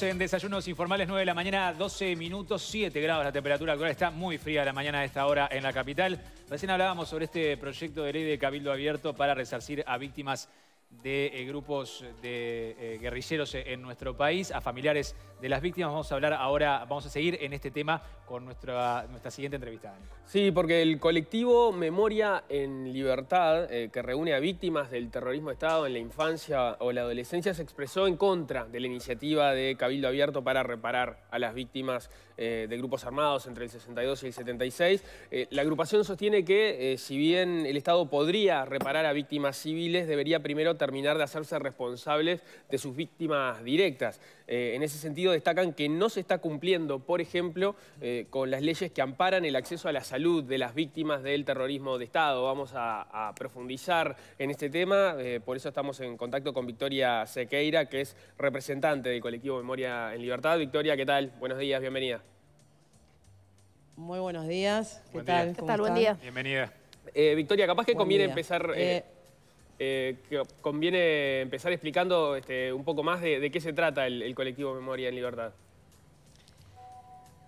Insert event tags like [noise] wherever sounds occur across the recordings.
En desayunos informales 9 de la mañana, 12 minutos, 7 grados la temperatura actual. Está muy fría la mañana a esta hora en la capital. Recién hablábamos sobre este proyecto de ley de Cabildo Abierto para resarcir a víctimas de eh, grupos de eh, guerrilleros en nuestro país, a familiares de las víctimas. Vamos a hablar ahora, vamos a seguir en este tema con nuestra, nuestra siguiente entrevista. Sí, porque el colectivo Memoria en Libertad, eh, que reúne a víctimas del terrorismo de Estado en la infancia o la adolescencia, se expresó en contra de la iniciativa de Cabildo Abierto para reparar a las víctimas de grupos armados entre el 62 y el 76. la agrupación sostiene que, si bien el Estado podría reparar a víctimas civiles, debería primero terminar de hacerse responsables de sus víctimas directas. Eh, en ese sentido destacan que no se está cumpliendo, por ejemplo, eh, con las leyes que amparan el acceso a la salud de las víctimas del terrorismo de Estado. Vamos a, profundizar en este tema, eh, por eso estamos en contacto con Victoria Sequeira, que es representante del colectivo Memoria en Libertad. Victoria, ¿qué tal? Buenos días, bienvenida. Muy buenos días, ¿qué tal? ¿Qué tal? Buen día. Bienvenida. Victoria, capaz que conviene empezar eh, conviene empezar explicando este, un poco más de, qué se trata el, colectivo Memoria en Libertad.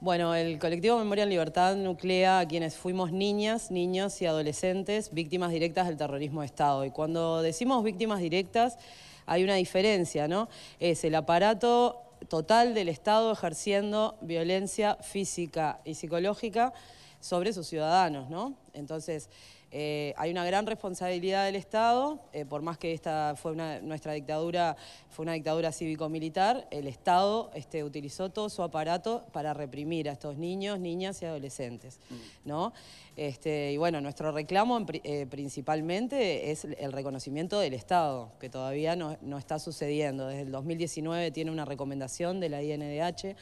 Bueno, el colectivo Memoria en Libertad nuclea a quienes fuimos niñas, niños y adolescentes víctimas directas del terrorismo de Estado. Y cuando decimos víctimas directas, hay una diferencia, ¿no? Es el aparato total del Estado ejerciendo violencia física y psicológica sobre sus ciudadanos, ¿no? Entonces, eh, hay una gran responsabilidad del Estado, eh, por más que esta fue nuestra dictadura, fue una dictadura cívico-militar, el Estado este, utilizó todo su aparato para reprimir a estos niños, niñas y adolescentes. Mm. ¿no? Este, y bueno, nuestro reclamo eh, principalmente es el reconocimiento del Estado, que todavía no, no está sucediendo. Desde el 2019 tiene una recomendación de la INDH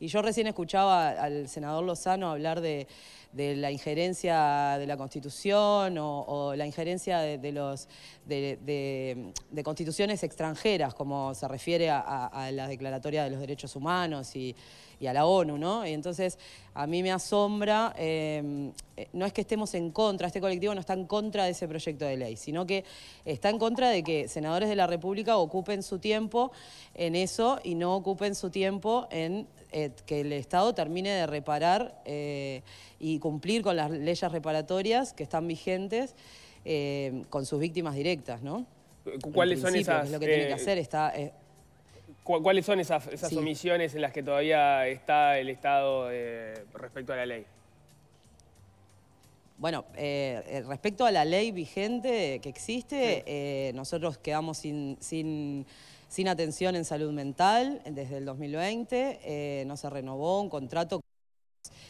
y yo recién escuchaba al senador Lozano hablar de, la injerencia de la Constitución o, la injerencia de, los, de, constituciones extranjeras, como se refiere a, la Declaratoria de los Derechos Humanos y, a la ONU, ¿no? Y entonces a mí me asombra, eh, no es que estemos en contra, este colectivo no está en contra de ese proyecto de ley, sino que está en contra de que senadores de la República ocupen su tiempo en eso y no ocupen su tiempo en eh, que el Estado termine de reparar eh, y cumplir con las leyes reparatorias que están vigentes eh, con sus víctimas directas, ¿no? ¿Cuáles son esas? lo que tiene que hacer está... ¿Cuáles son esas, omisiones en las que todavía está el Estado respecto a la ley? Bueno, respecto a la ley vigente que existe, nosotros quedamos sin sin atención en salud mental desde el 2020. Eh, no se renovó un contrato con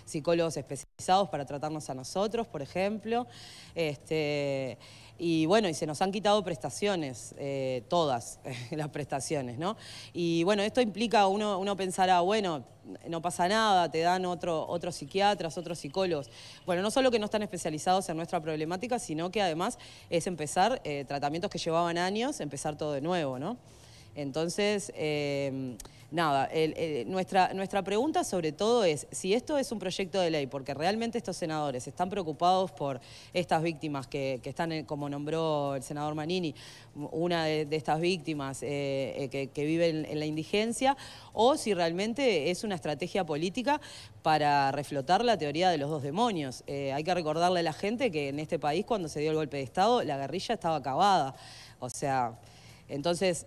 psicólogos especializados para tratarnos a nosotros, por ejemplo. Este, y bueno, y se nos han quitado prestaciones, eh, todas [laughs] las prestaciones, ¿no? Y bueno, esto implica, uno, uno pensará, bueno, no pasa nada, te dan otro, otros psiquiatras, otros psicólogos. Bueno, no solo que no están especializados en nuestra problemática, sino que además es empezar eh, tratamientos que llevaban años, empezar todo de nuevo, ¿no? Entonces, em, nada, nuestra, nuestra pregunta sobre todo es si esto es un proyecto de ley, porque realmente estos senadores están preocupados por estas víctimas que, están, como nombró el senador Manini, una de, estas víctimas eh, eh, que, vive en, la indigencia, o si realmente es una estrategia política para reflotar la teoría de los dos demonios. Eh, hay que recordarle a la gente que en este país, cuando se dio el golpe de Estado, la guerrilla estaba acabada. O sea, entonces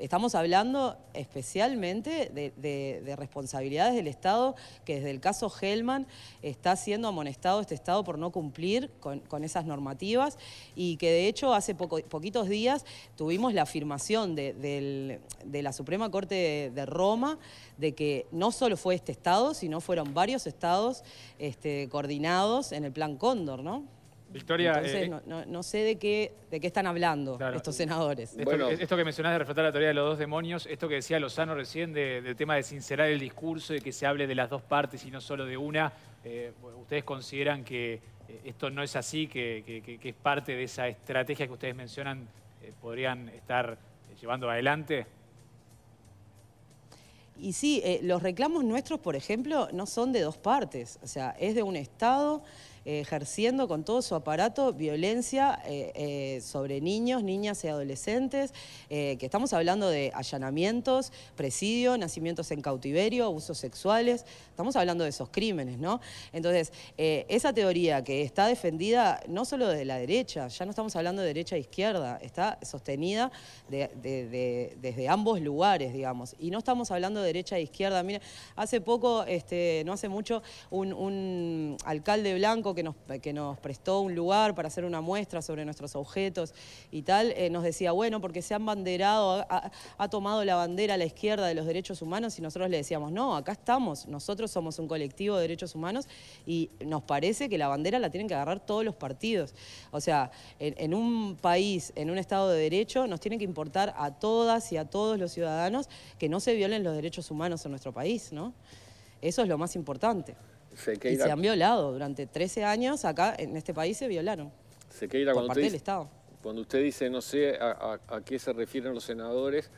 Estamos hablando especialmente de, responsabilidades del Estado, que desde el caso Hellman está siendo amonestado este Estado por no cumplir con, esas normativas y que de hecho hace poquitos días tuvimos la afirmación de, la Suprema Corte de, Roma de que no solo fue este Estado, sino fueron varios estados este, coordinados en el Plan Cóndor, ¿no? Victoria, Entonces, eh, no, sé de qué, de qué están hablando estos senadores. Esto, que mencionás de refletar la teoría de los dos demonios, esto que decía Lozano recién del tema de sincerar el discurso, de que se hable de las dos partes y no solo de una, eh, ¿ustedes consideran que eh, esto no es así, que, es parte de esa estrategia que ustedes mencionan, podrían estar llevando adelante? Y sí, los reclamos nuestros, por ejemplo, no son de dos partes, o sea, es de un Estado ejerciendo con todo su aparato violencia eh, eh, sobre niños, niñas y adolescentes, que estamos hablando de allanamientos, presidio, nacimientos en cautiverio, abusos sexuales, estamos hablando de esos crímenes, ¿no? Entonces, esa teoría que está defendida no solo de la derecha, ya no estamos hablando de derecha e izquierda, está sostenida desde ambos lugares, digamos, y no estamos hablando de derecha e izquierda. Mira, hace poco, este, no hace mucho, un, alcalde blanco que nos, que nos prestó un lugar para hacer una muestra sobre nuestros objetos y tal, eh, nos decía, bueno, porque se han banderado, ha, tomado la bandera a la izquierda de los derechos humanos y nosotros le decíamos, no, acá estamos, nosotros somos un colectivo de derechos humanos y nos parece que la bandera la tienen que agarrar todos los partidos. O sea, en, un país, en un Estado de Derecho, nos tiene que importar a todas y a todos los ciudadanos que no se violen los derechos humanos en nuestro país, ¿no? Eso es lo más importante. Y se han violado durante 13 años acá en este país se violaron. Sequeira, por parte del Estado. Cuando usted dice, no sé a, qué se refieren los senadores,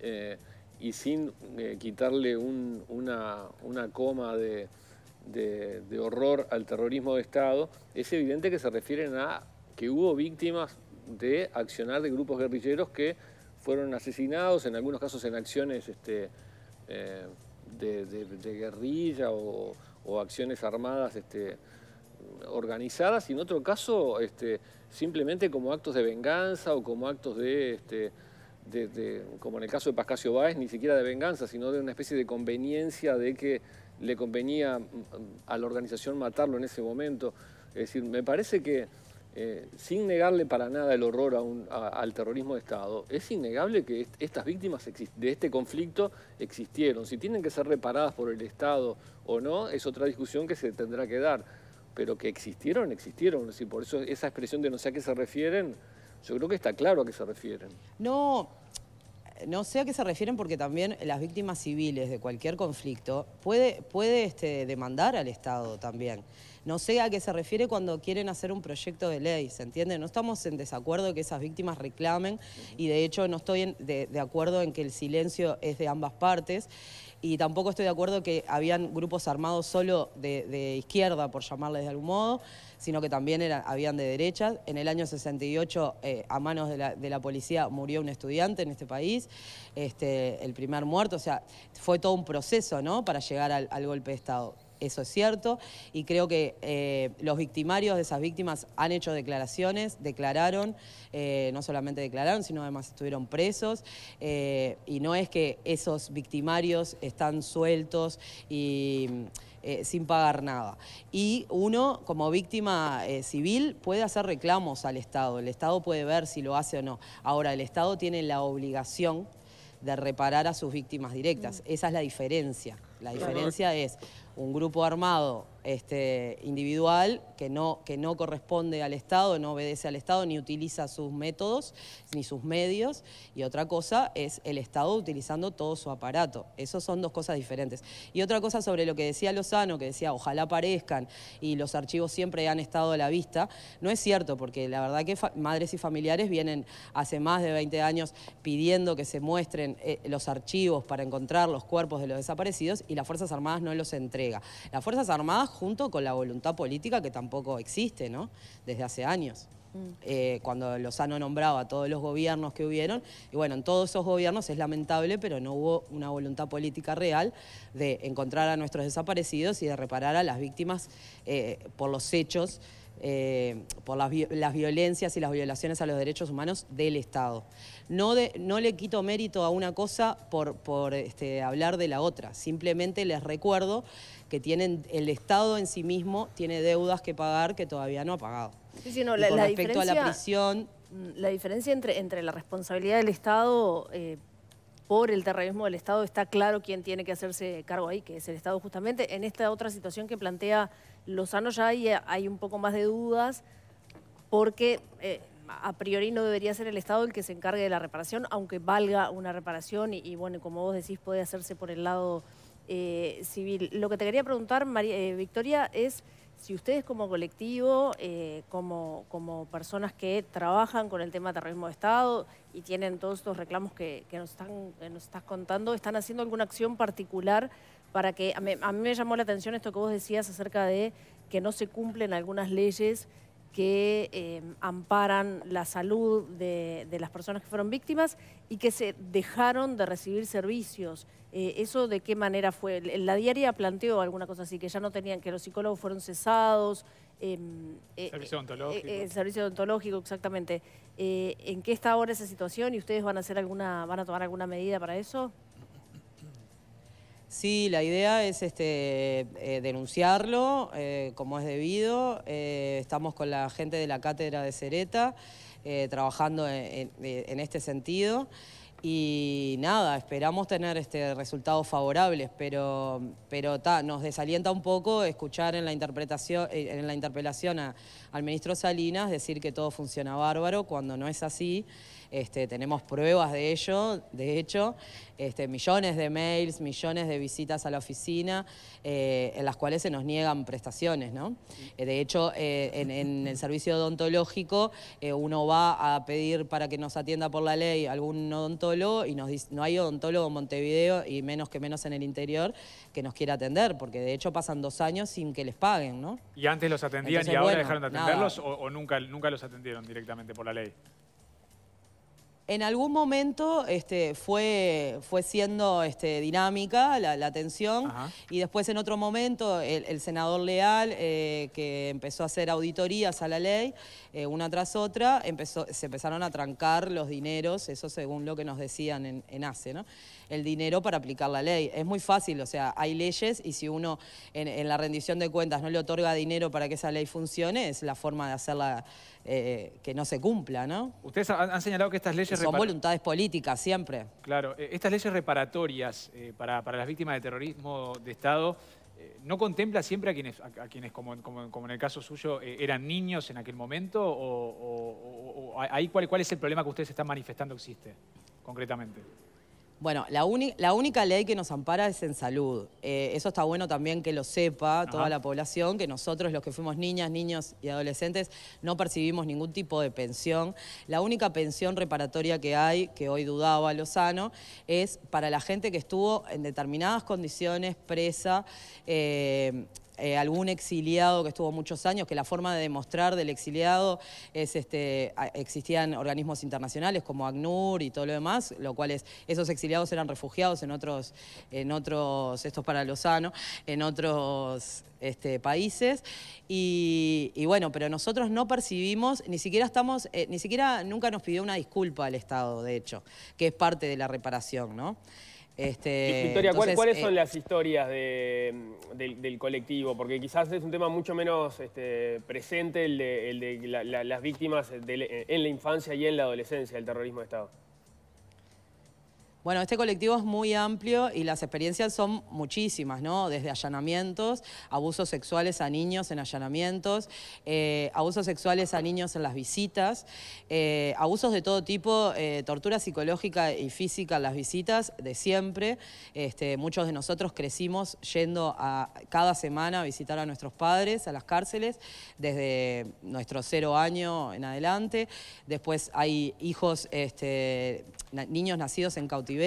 eh, y sin eh, quitarle una, coma de, horror al terrorismo de Estado, es evidente que se refieren a que hubo víctimas de accionar de grupos guerrilleros que fueron asesinados, en algunos casos en acciones este, eh, de, guerrilla o, acciones armadas este, organizadas y en otro caso este, simplemente como actos de venganza o como actos de, este, como en el caso de Pascasio Báez, ni siquiera de venganza, sino de una especie de conveniencia de que le convenía a la organización matarlo en ese momento. Es decir, me parece que eh, sin negarle para nada el horror al terrorismo de Estado, es innegable que estas víctimas de este conflicto existieron. Si tienen que ser reparadas por el Estado o no, es otra discusión que se tendrá que dar. Pero que existieron, existieron. por eso esa expresión de no sé a qué se refieren, yo creo que está claro a qué se refieren. No, no sé a qué se refieren porque también las víctimas civiles de cualquier conflicto puede, puede este, demandar al Estado también. No sé a qué se refiere cuando quieren hacer un proyecto de ley, ¿se entiende? No estamos en desacuerdo que esas víctimas reclamen y de hecho no estoy de, acuerdo en que el silencio es de ambas partes y tampoco estoy de acuerdo que habían grupos armados solo de, izquierda, por llamarles de algún modo, sino que también habían de derecha. En el año 68, eh, a manos de la, policía, murió un estudiante en este país, este, el primer muerto, o sea, fue todo un proceso ¿no? para llegar al golpe de Estado eso es cierto, y creo que eh, los victimarios de esas víctimas han hecho declaraciones, declararon, eh, no solamente declararon, sino además estuvieron presos, eh, y no es que esos victimarios están sueltos y... sin pagar nada. Y uno, como víctima civil, puede hacer reclamos al Estado. El Estado puede ver si lo hace o no. Ahora, el Estado tiene la obligación de reparar a sus víctimas directas. Mm. Esa es la diferencia. La diferencia es un grupo armado este, individual que no, que no corresponde al Estado, no obedece al Estado, ni utiliza sus métodos, ni sus medios. Y otra cosa es el Estado utilizando todo su aparato. Esas son dos cosas diferentes. Y otra cosa sobre lo que decía Lozano, que decía ojalá aparezcan y los archivos siempre han estado a la vista, no es cierto, porque la verdad que madres y familiares vienen hace más de 20 años pidiendo que se muestren eh, los archivos para encontrar los cuerpos de los desaparecidos y las Fuerzas Armadas no los entrega. Las Fuerzas Armadas junto con la voluntad política que tampoco existe, ¿no? Desde hace años. Mm. Eh, cuando Lozano nombraba a todos los gobiernos que hubieron, y bueno, en todos esos gobiernos es lamentable, pero no hubo una voluntad política real de encontrar a nuestros desaparecidos y de reparar a las víctimas eh, por los hechos eh, por las, violencias y las violaciones a los derechos humanos del Estado. No, no le quito mérito a una cosa por, por este, hablar de la otra, simplemente les recuerdo que tienen, el Estado en sí mismo tiene deudas que pagar que todavía no ha pagado. Sí, con respecto a la prisión... Mm, la diferencia entre, entre la responsabilidad del Estado... Eh, por el terrorismo del Estado, está claro quién tiene que hacerse cargo ahí, que es el Estado justamente. En esta otra situación que plantea Lozano ya hay, hay un poco más de dudas, porque eh, a priori no debería ser el Estado el que se encargue de la reparación, aunque valga una reparación y, bueno, como vos decís, puede hacerse por el lado eh, civil. Lo que te quería preguntar, María, eh, Victoria, es si ustedes como colectivo, eh, como, como personas que trabajan con el tema de terrorismo de Estado y tienen todos estos reclamos que, nos, están, nos estás contando, ¿están haciendo alguna acción particular para que... A mí, me llamó la atención esto que vos decías acerca de que no se cumplen algunas leyes que eh, amparan la salud de, las personas que fueron víctimas y que se dejaron de recibir servicios. Eh, ¿Eso de qué manera fue? La diaria planteó alguna cosa así, que ya no tenían, que los psicólogos fueron cesados. Em, eh, servicio odontológico. el servicio odontológico, exactamente. ¿En qué está ahora esa situación y ustedes van a, hacer alguna, van a tomar alguna medida para eso? Sí, la idea es este, eh, denunciarlo eh, como es debido. Eh, estamos con la gente de la cátedra de Cereta trabajando en, este sentido. Y nada, esperamos tener este, resultados favorables, pero, nos desalienta un poco escuchar en la, interpretación, en la interpelación al ministro Salinas decir que todo funciona bárbaro cuando no es así. Este, tenemos pruebas de ello, de hecho, este, millones de mails, millones de visitas a la oficina, eh, en las cuales se nos niegan prestaciones. ¿no? Eh, de hecho, eh, en, el servicio odontológico uno va a pedir para que nos atienda por la ley algún odontólogo y nos dice, no hay odontólogo en Montevideo y menos que menos en el interior que nos quiera atender, porque de hecho pasan dos años sin que les paguen. ¿no? ¿Y antes los atendían y ahora dejaron de atenderlos o, nunca, nunca los atendieron directamente por la ley? En algún momento este, fue, fue siendo este, dinámica la, atención y después en otro momento el, senador Leal, eh, que empezó a hacer auditorías a la ley, eh, una tras otra, empezó, se empezaron a trancar los dineros, eso según lo que nos decían en, en ACE, ¿no? el dinero para aplicar la ley. Es muy fácil, o sea, hay leyes y si uno en, la rendición de cuentas no le otorga dinero para que esa ley funcione, es la forma de hacerla eh, que no se cumpla, ¿no? Ustedes han, señalado que estas leyes... son voluntades políticas, siempre. Claro, eh, estas leyes reparatorias eh, para, las víctimas de terrorismo de Estado ¿No contempla siempre a quienes, a, quienes como, en el caso suyo, eran niños en aquel momento? ¿O, ahí cuál, cuál, es el problema que ustedes están manifestando existe, concretamente? Bueno, la, la, única ley que nos ampara es en salud. Eh, eso está bueno también que lo sepa toda la población, que nosotros los que fuimos niñas, niños y adolescentes no percibimos ningún tipo de pensión. La única pensión reparatoria que hay, que hoy dudaba Lozano, es para la gente que estuvo en determinadas condiciones presa. Eh, eh, algún exiliado que estuvo muchos años, que la forma de demostrar del exiliado es, este, existían organismos internacionales como ACNUR y todo lo demás, lo cual es, esos exiliados eran refugiados en otros, en otros, esto es para Lozano, en otros este, países. Y, bueno, pero nosotros no percibimos, ni siquiera estamos, eh, ni siquiera nunca nos pidió una disculpa al Estado, de hecho, que es parte de la reparación, ¿no? Este, Victoria, ¿cuáles son eh, las historias del, colectivo? Porque quizás es un tema mucho menos este, presente el de, las víctimas en la infancia y en la adolescencia del terrorismo de Estado. Bueno, este colectivo es muy amplio y las experiencias son muchísimas, ¿no? Desde allanamientos, abusos sexuales a niños en allanamientos, eh, abusos sexuales a niños en las visitas, eh, abusos de todo tipo, eh, tortura psicológica y física en las visitas de siempre. Este, muchos de nosotros crecimos yendo a cada semana a visitar a nuestros padres a las cárceles, desde nuestro cero año en adelante. Después hay hijos, este, niños nacidos en cautiverio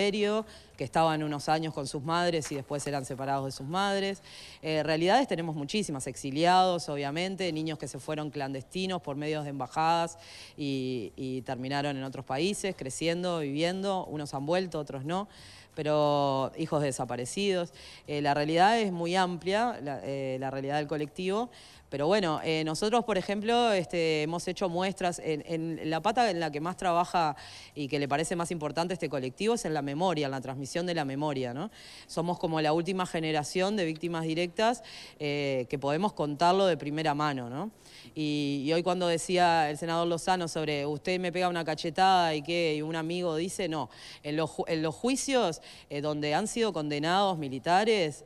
que estaban unos años con sus madres y después eran separados de sus madres. Eh, realidades tenemos muchísimas, exiliados, obviamente, niños que se fueron clandestinos por medios de embajadas y, terminaron en otros países, creciendo, viviendo, unos han vuelto, otros no pero hijos desaparecidos. Eh, la realidad es muy amplia, la, eh, la realidad del colectivo, pero bueno, eh, nosotros, por ejemplo, este, hemos hecho muestras en, la pata en la que más trabaja y que le parece más importante este colectivo es en la memoria, en la transmisión de la memoria. ¿no? Somos como la última generación de víctimas directas eh, que podemos contarlo de primera mano. ¿no? Y, hoy cuando decía el senador Lozano sobre usted me pega una cachetada y que un amigo dice, no, en los, juicios eh, donde han sido condenados militares,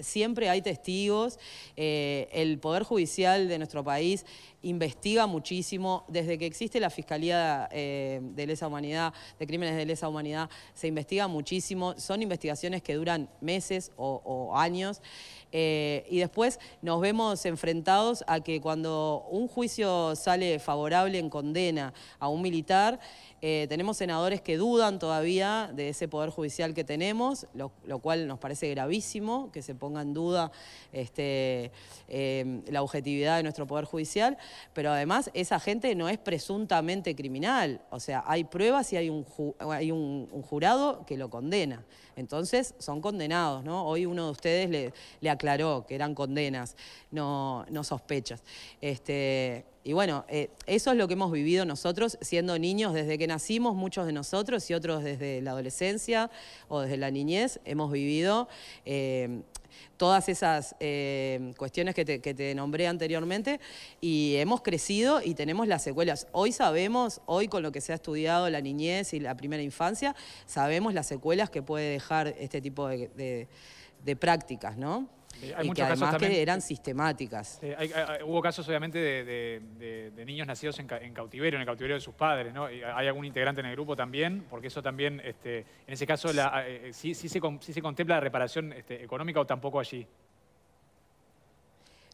siempre hay testigos, el Poder Judicial de nuestro país investiga muchísimo. Desde que existe la Fiscalía eh, de Lesa Humanidad, de Crímenes de Lesa Humanidad, se investiga muchísimo. Son investigaciones que duran meses o, años. Eh, y después nos vemos enfrentados a que cuando un juicio sale favorable en condena a un militar, eh, tenemos senadores que dudan todavía de ese poder judicial que tenemos, lo, cual nos parece gravísimo, que se ponga en duda este, la objetividad de nuestro poder judicial, pero además esa gente no es presuntamente criminal, o sea, hay pruebas y hay un, hay un, jurado que lo condena. Entonces son condenados, ¿no? Hoy uno de ustedes le, aclaró que eran condenas, no, no sospechas. Este, y bueno, eh, eso es lo que hemos vivido nosotros siendo niños desde que nacimos, muchos de nosotros y otros desde la adolescencia o desde la niñez, hemos vivido eh, todas esas eh, cuestiones que te, nombré anteriormente y hemos crecido y tenemos las secuelas. Hoy sabemos, hoy con lo que se ha estudiado la niñez y la primera infancia, sabemos las secuelas que puede dejar este tipo de, de prácticas, ¿no? Y que además que eran sistemáticas. hubo casos obviamente de, niños nacidos en, cautiverio, en el cautiverio de sus padres, ¿no? ¿Hay algún integrante en el grupo también? Porque eso también, este, en ese caso, la, eh, eh, ¿sí, se, contempla la reparación este, económica o tampoco allí?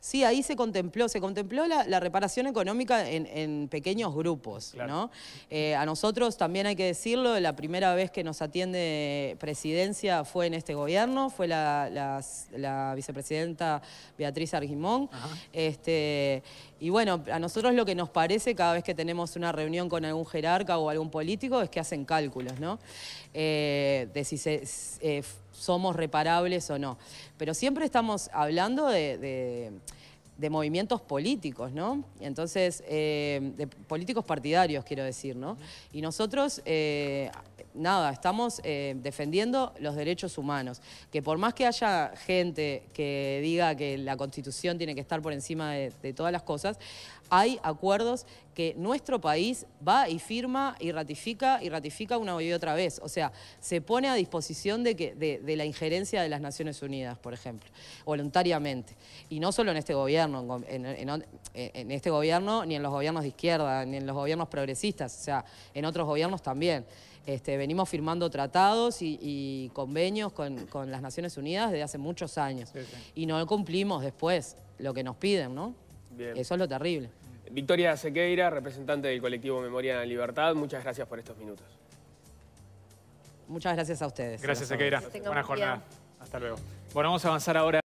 Sí, ahí se contempló, se contempló la, reparación económica en, pequeños grupos, ¿no? Eh, a nosotros también hay que decirlo, la primera vez que nos atiende presidencia fue en este gobierno, fue la, vicepresidenta Beatriz Argimón. Este, y bueno, a nosotros lo que nos parece cada vez que tenemos una reunión con algún jerarca o algún político es que hacen cálculos, ¿no? Eh, de si eh, somos reparables o no. Pero siempre estamos hablando de de movimientos políticos, ¿no? Entonces, eh, de políticos partidarios, quiero decir, ¿no? Y nosotros, nada, estamos eh, defendiendo los derechos humanos, que por más que haya gente que diga que la Constitución tiene que estar por encima de, todas las cosas, hay acuerdos que nuestro país va y firma y ratifica y ratifica una y otra vez. O sea, se pone a disposición de, la injerencia de las Naciones Unidas, por ejemplo, voluntariamente. Y no solo en este gobierno, en, este gobierno, ni en los gobiernos de izquierda, ni en los gobiernos progresistas, o sea, en otros gobiernos también. Este, venimos firmando tratados y, convenios con, las Naciones Unidas desde hace muchos años. Y no cumplimos después lo que nos piden, ¿no? Eso es lo terrible. Victoria Sequeira, representante del colectivo Memoria en Libertad, muchas gracias por estos minutos. Muchas gracias a ustedes. Gracias, Sequeira. Buena jornada. Hasta luego. Bueno, vamos a avanzar ahora.